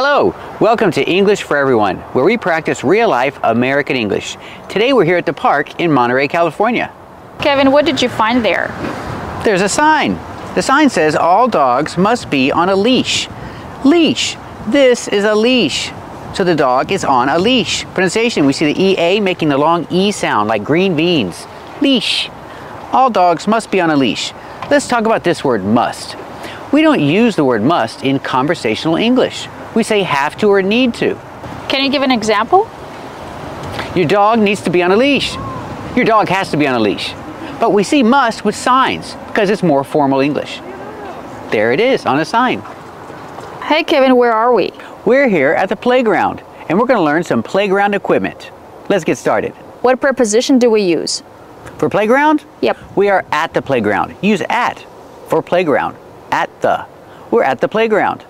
Hello, welcome to English for Everyone, where we practice real life American English. Today we're here at the park in Monterey, California. Kevin, what did you find there? There's a sign. The sign says all dogs must be on a leash. Leash. This is a leash. So the dog is on a leash. Pronunciation, we see the EA making the long E sound like green beans. Leash. All dogs must be on a leash. Let's talk about this word must. We don't use the word must in conversational English. We say have to or need to. Can you give an example? Your dog needs to be on a leash. Your dog has to be on a leash. But we see must with signs because it's more formal English. There it is on a sign. Hey Kevin, where are we? We're here at the playground and we're going to learn some playground equipment. Let's get started. What preposition do we use? For playground? Yep. We are at the playground. Use at for playground. At the. We're at the playground.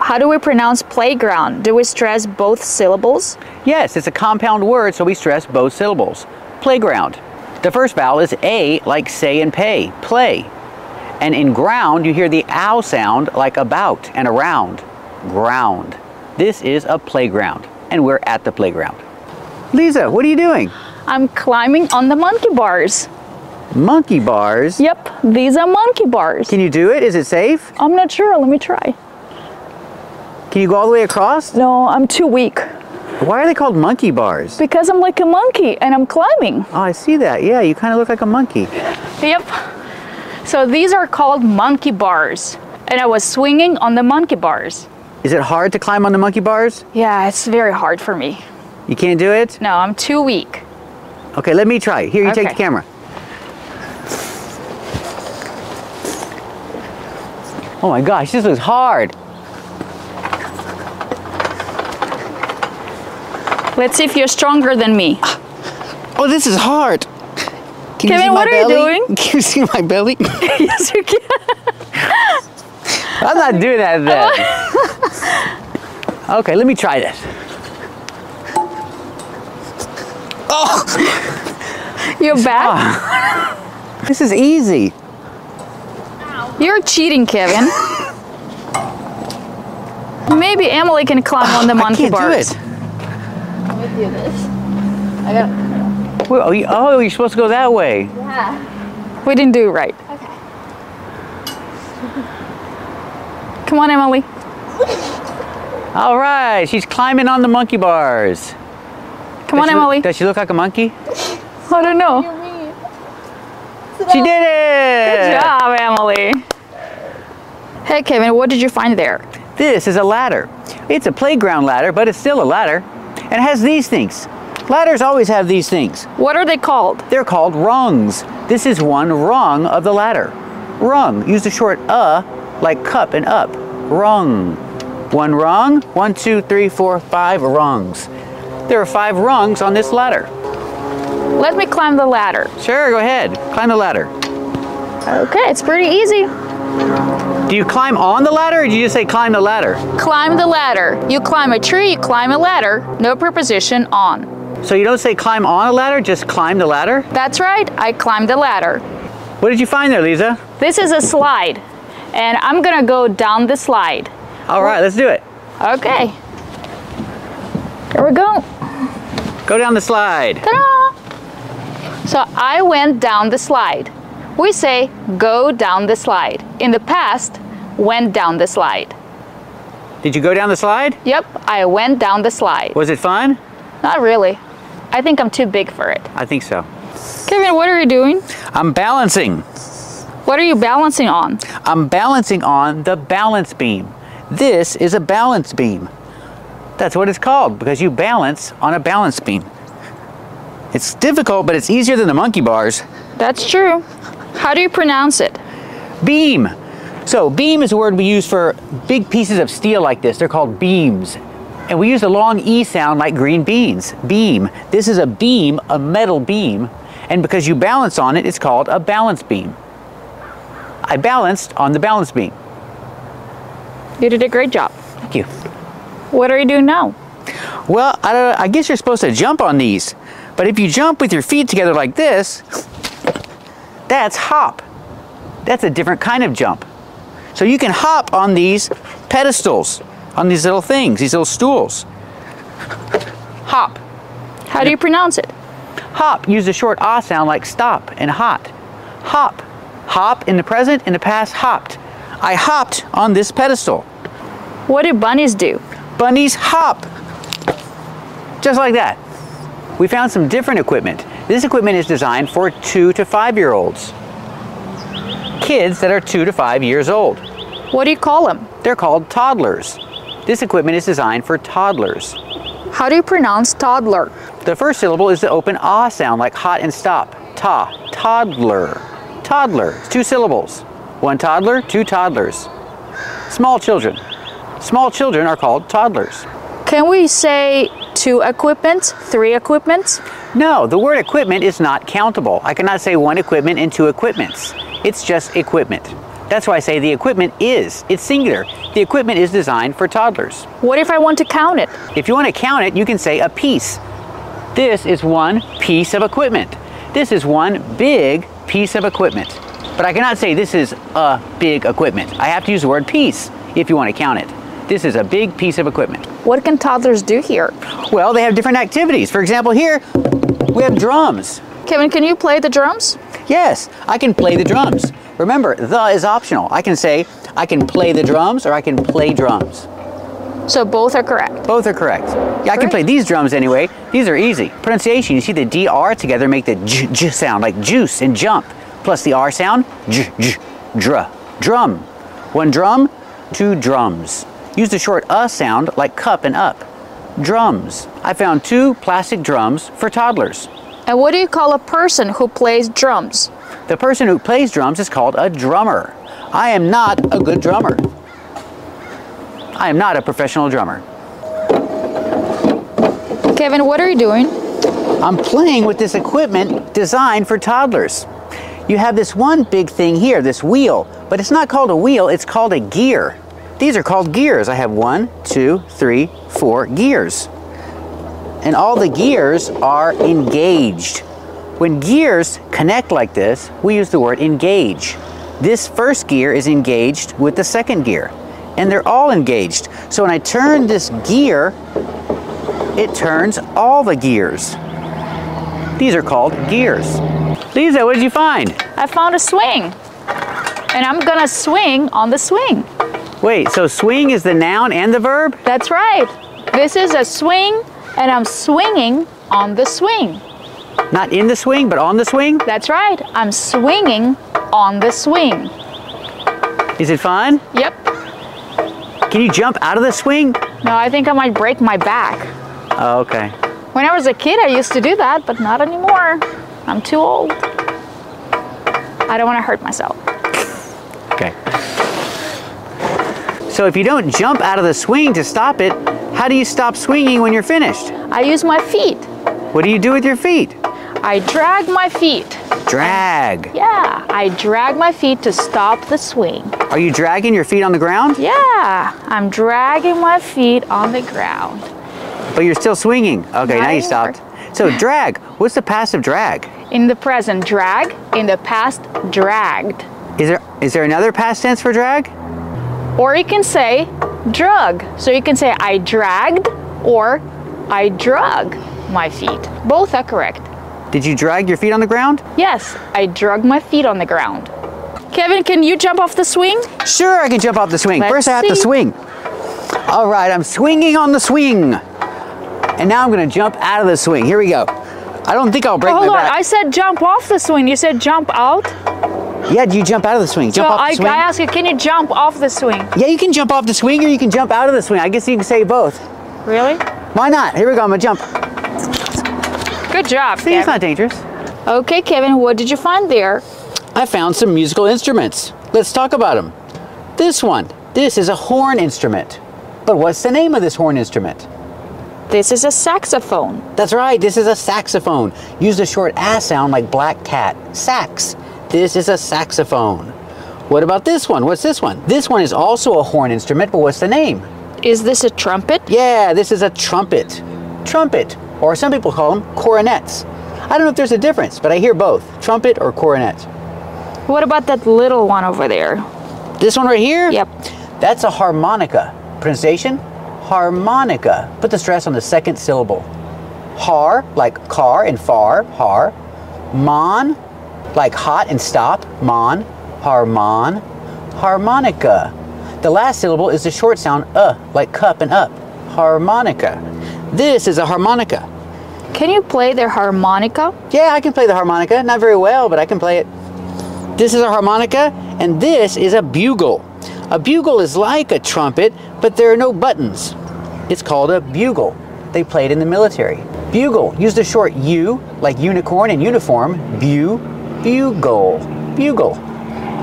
How do we pronounce playground? Do we stress both syllables? Yes, it's a compound word, so we stress both syllables. Playground. The first vowel is A, like say and pay, play. And in ground, you hear the ow sound like about and around. Ground. This is a playground, and we're at the playground. Liza, what are you doing? I'm climbing on the monkey bars. Monkey bars. Yep, these are monkey bars. Can you do it? Is it safe? I'm not sure, let me try. Can you go all the way across? No, I'm too weak. Why are they called monkey bars? Because I'm like a monkey and I'm climbing. Oh, I see that. Yeah, you kind of look like a monkey. Yep. So these are called monkey bars. And I was swinging on the monkey bars. Is it hard to climb on the monkey bars? Yeah, it's very hard for me. You can't do it? No, I'm too weak. Okay, let me try. Here, you take the camera. Oh my gosh, this was hard. Let's see if you're stronger than me. Oh, this is hard. Can Kevin, see my what are you doing? Can you see my belly? yes, you can. I'm not doing that then. okay, let me try this. Oh, You're back? Ah. this is easy. You're cheating, Kevin. Maybe Emily can climb on the monkey I can't bars. do it. With you this. I got Well, oh, you- oh, you're supposed to go that way. Yeah. We didn't do it right. Okay. Come on, Emily. All right, she's climbing on the monkey bars. Come Does on, she look- Emily. does she look like a monkey? I don't know. She did it! Good job, Emily. Hey, Kevin, what did you find there? This is a ladder. It's a playground ladder, but it's still a ladder. And it has these things. Ladders always have these things. What are they called? They're called rungs. This is one rung of the ladder. Rung. Use the short uh like cup and up. Rung. One rung. One, two, three, four, five rungs. There are five rungs on this ladder. Let me climb the ladder. Sure, go ahead. Climb the ladder. Okay, it's pretty easy. Do you climb on the ladder or do you just say climb the ladder? Climb the ladder. You climb a tree, you climb a ladder. No preposition on. So you don't say climb on a ladder, just climb the ladder? That's right, I climbed the ladder. What did you find there, Liza? This is a slide, and I'm gonna go down the slide. All right, let's do it. Okay. Here we go. Go down the slide. Ta-da! So I went down the slide. We say go down the slide. In the past, went down the slide. Did you go down the slide? Yep, I went down the slide. Was it fun? Not really. I think I'm too big for it. I think so. Kevin, what are you doing? I'm balancing. What are you balancing on? I'm balancing on the balance beam. This is a balance beam. That's what it's called because you balance on a balance beam. It's difficult, but it's easier than the monkey bars. That's true. How do you pronounce it? Beam. So, beam is a word we use for big pieces of steel like this. They're called beams. And we use the long E sound like green beans. Beam. This is a beam, a metal beam. And because you balance on it, it's called a balance beam. I balanced on the balance beam. You did a great job. Thank you. What are you doing now? Well, I, don't, I guess you're supposed to jump on these. But if you jump with your feet together like this, that's hop. That's a different kind of jump. So you can hop on these pedestals. on these little things, these little stools. Hop. How do you pronounce it? Hop. Use the short ah sound like stop and hot. Hop. Hop in the present, in the past, hopped. I hopped on this pedestal. What do bunnies do? Bunnies hop. Just like that. We found some different equipment. This equipment is designed for two to five year olds. Kids that are two to five years old. What do you call them? They're called toddlers. This equipment is designed for toddlers. How do you pronounce toddler? The first syllable is the open ah sound like hot and stop. Ta, toddler. Toddler, it's two syllables. One toddler, two toddlers. Small children. Small children are called toddlers. Can we say two equipment, three equipments? No, the word equipment is not countable. I cannot say one equipment and two equipments. It's just equipment. That's why I say the equipment is. It's singular. The equipment is designed for toddlers. What if I want to count it? If you want to count it, you can say a piece. This is one piece of equipment. This is one big piece of equipment. But I cannot say this is a big equipment. I have to use the word piece if you want to count it. This is a big piece of equipment. What can toddlers do here? Well, they have different activities. For example, here we have drums. Kevin, can you play the drums? Yes, I can play the drums. Remember, the is optional. I can say I can play the drums or I can play drums. So both are correct. Both are correct. Yeah, I can play these drums anyway. These are easy. Pronunciation, you see the DR together make the j, j sound like juice and jump. Plus the R sound, j, j, dr, drum. One drum, two drums. Use the short uh sound like cup and up. Drums. I found two plastic drums for toddlers. And what do you call a person who plays drums? The person who plays drums is called a drummer. I am not a good drummer. I am not a professional drummer. Kevin, what are you doing? I'm playing with this equipment designed for toddlers. You have this one big thing here, this wheel, but it's not called a wheel, it's called a gear. These are called gears. I have one, two, three, four gears. And all the gears are engaged. When gears connect like this, we use the word engage. This first gear is engaged with the second gear, and they're all engaged. So when I turn this gear, it turns all the gears. These are called gears. Liza, what did you find? I found a swing. And I'm gonna swing on the swing. Wait, so swing is the noun and the verb? That's right. This is a swing, and I'm swinging on the swing. Not in the swing, but on the swing? That's right. I'm swinging on the swing. Is it fun? Yep. Can you jump out of the swing? No, I think I might break my back. Oh, okay. When I was a kid, I used to do that, but not anymore. I'm too old. I don't want to hurt myself. So if you don't jump out of the swing to stop it, how do you stop swinging when you're finished? I use my feet. What do you do with your feet? I drag my feet. Drag. Yeah, I drag my feet to stop the swing. Are you dragging your feet on the ground? Yeah, I'm dragging my feet on the ground. But you're still swinging. Okay, Not now you stopped. So drag. What's the passive drag? In the present, drag. In the past, dragged. Is there is there another past tense for drag? Or you can say drug. So you can say I dragged or I drug my feet. Both are correct. Did you drag your feet on the ground? Yes, I drug my feet on the ground. Kevin, can you jump off the swing? Sure, I can jump off the swing. Let's First, I have to swing. All right, I'm swinging on the swing. And now I'm going to jump out of the swing. Here we go. I don't think I'll break Oh, hold my on, back. I said jump off the swing. You said jump out. Yeah, do you jump out of the swing? So Jump off I, the swing? I asked you, can you jump off the swing? yeah, you can jump off the swing or you can jump out of the swing. I guess you can say both. Really? Why not? Here we go. I'm going to jump. Good job, See, it's not dangerous. Okay, Kevin, what did you find there? I found some musical instruments. Let's talk about them. This one. This is a horn instrument. But what's the name of this horn instrument? This is a saxophone. That's right, this is a saxophone. Use the short ass sound like black cat. Sax. This is a saxophone. What about this one? What's this one? This one is also a horn instrument, but what's the name? Is this a trumpet? Yeah, this is a trumpet. Trumpet, or some people call them coronets. I don't know if there's a difference, but I hear both trumpet or coronet. What about that little one over there? This one right here? Yep. That's a harmonica. Pronunciation? harmonica. Put the stress on the second syllable. Har, like car and far, har. Mon, like hot and stop, mon. Harmon. Harmonica. The last syllable is the short sound uh, like cup and up. Harmonica. This is a harmonica. Can you play the harmonica? Yeah, I can play the harmonica. Not very well, but I can play it. This is a harmonica, and this is a bugle. A bugle is like a trumpet, but there are no buttons. It's called a bugle. They play it in the military. Bugle, use the short U, like unicorn and uniform. Bu, bugle, bugle.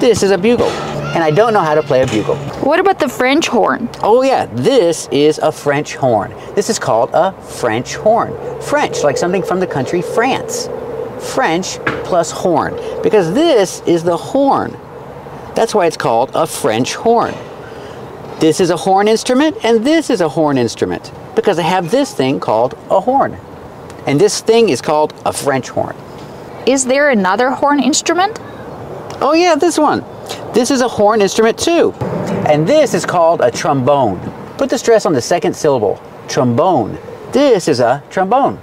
This is a bugle, and I don't know how to play a bugle. What about the French horn? Oh yeah, this is a French horn. This is called a French horn. French, like something from the country France. French plus horn, because this is the horn. That's why it's called a French horn. This is a horn instrument, and this is a horn instrument, because I have this thing called a horn. And this thing is called a French horn. Is there another horn instrument? Oh yeah, this one. This is a horn instrument too. And this is called a trombone. Put the stress on the second syllable. Trombone. This is a trombone.